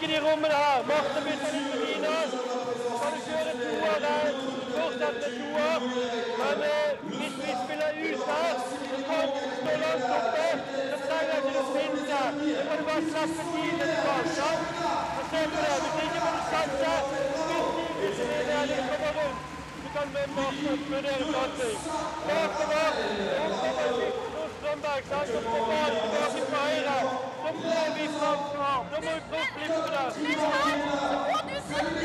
ikke de rommene her. Marte bytter litt med Nina. Kan du kjøre toer der, fortsett med toer. Men eh, hvis vi spiller ut her, så kan du stå langt oppe. Så trenger ikke du spinne. Da må du bare slippe tiden tilbake. sant? Og se på det. Hvis ikke må du satse. Hvis du vil det, eller kommer rundt. Du kan med Marte vurdere satsing. Bakover. Oppover. Strømberg, sant? Så får ballen tilbake på høyre. What is this?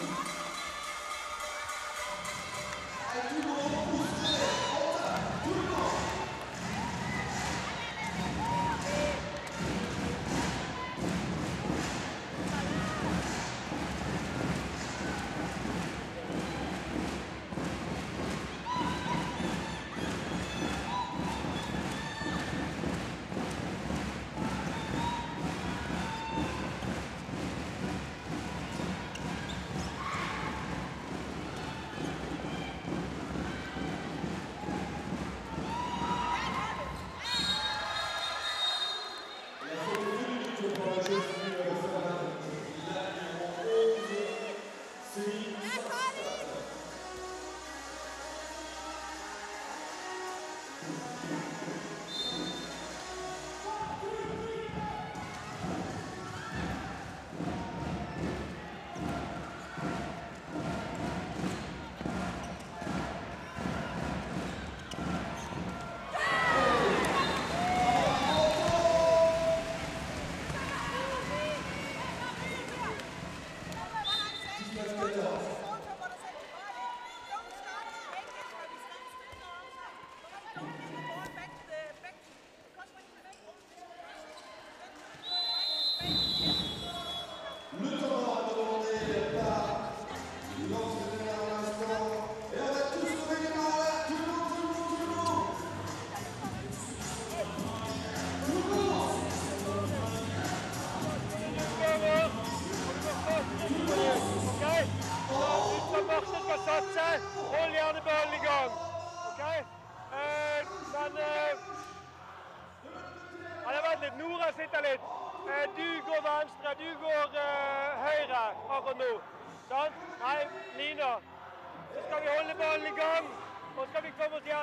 you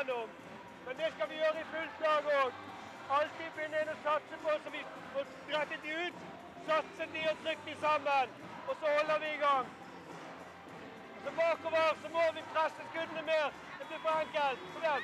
gjennom. Men det skal vi gjøre i fullt lag òg. Alltid finne en å satse på som vi får strekket de ut. Satset de og trykt de sammen. Og så holder vi i gang. Så bakover så må vi presse skuddene mer. Det blir for enkelt. Kom igjen.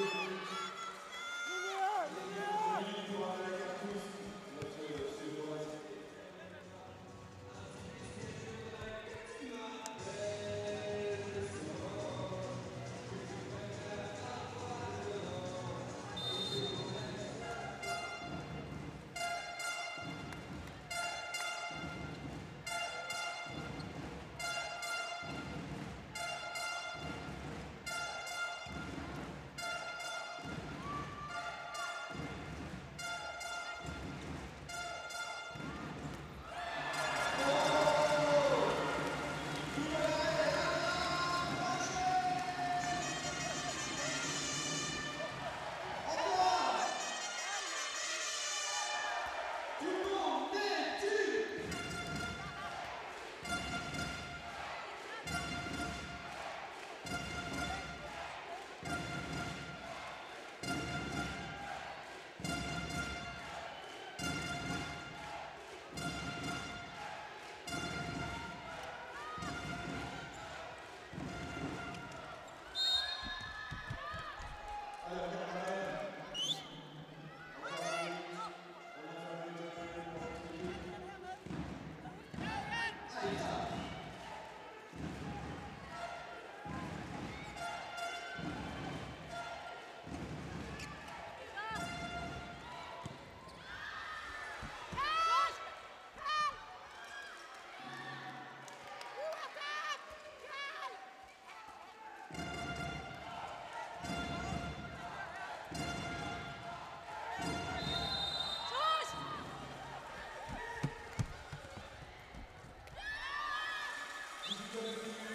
Música Deus.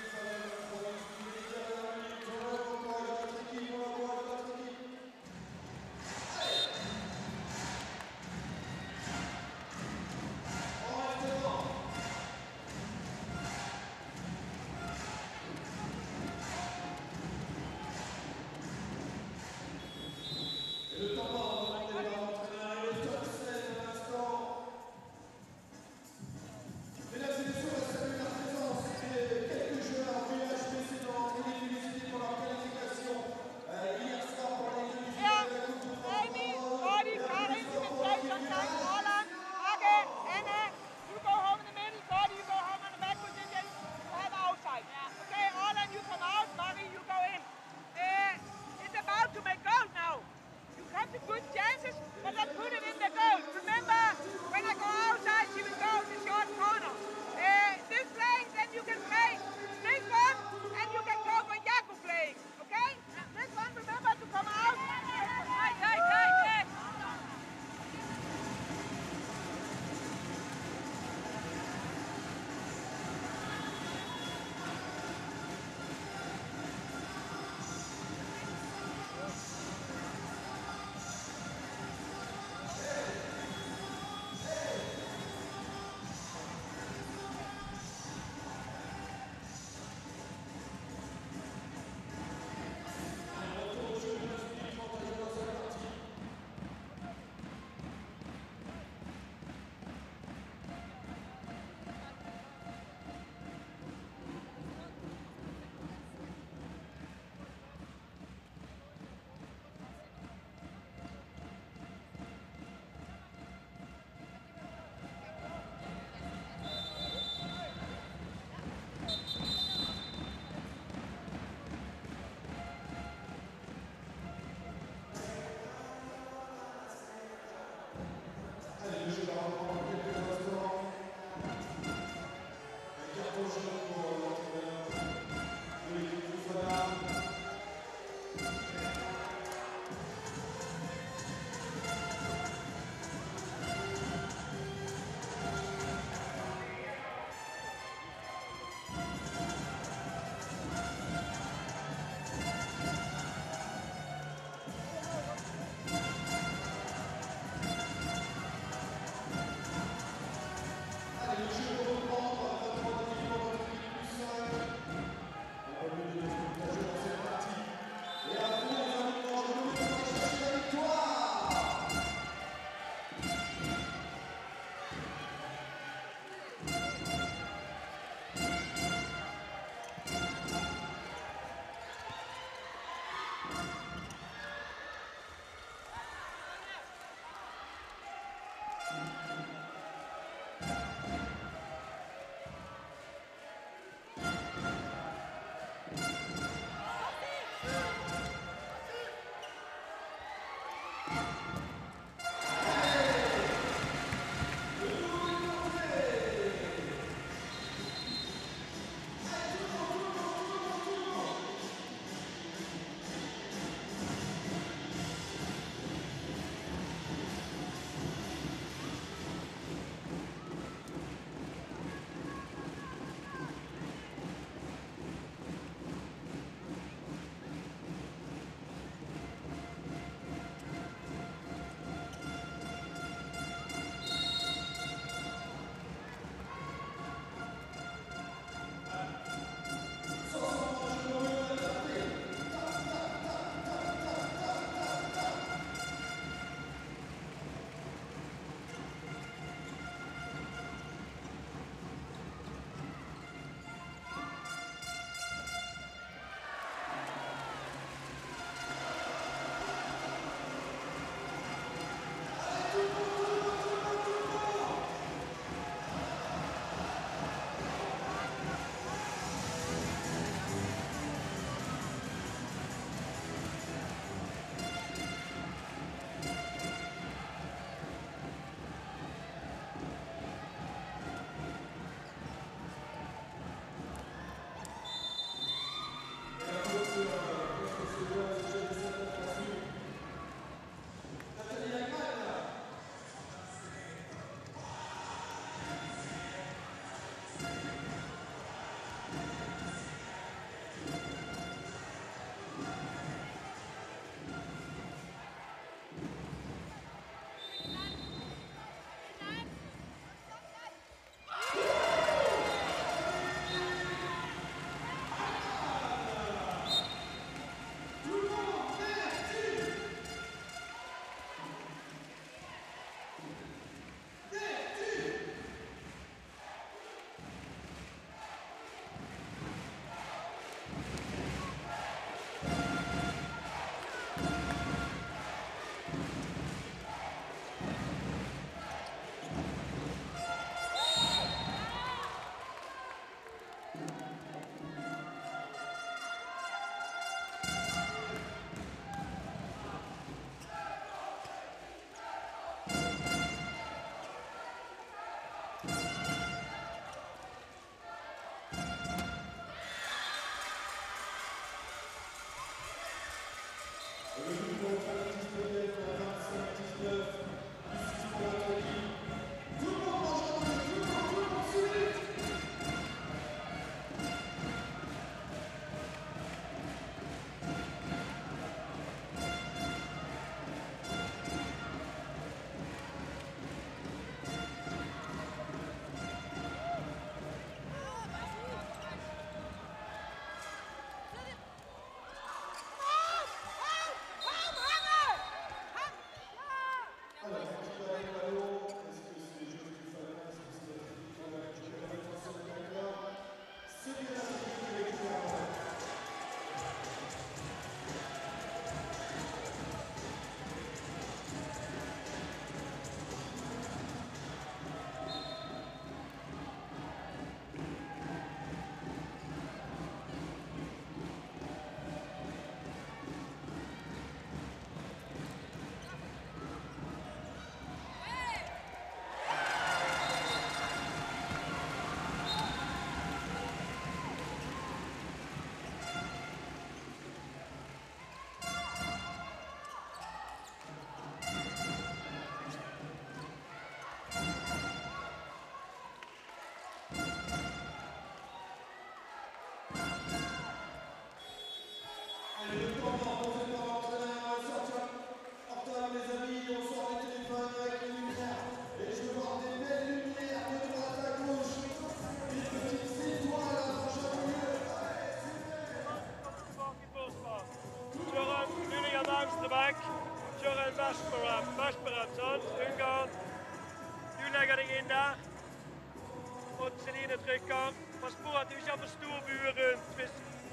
trykker. Pass på at du ikke har for stor bue rundt.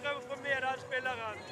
Prøv å få med den spilleren.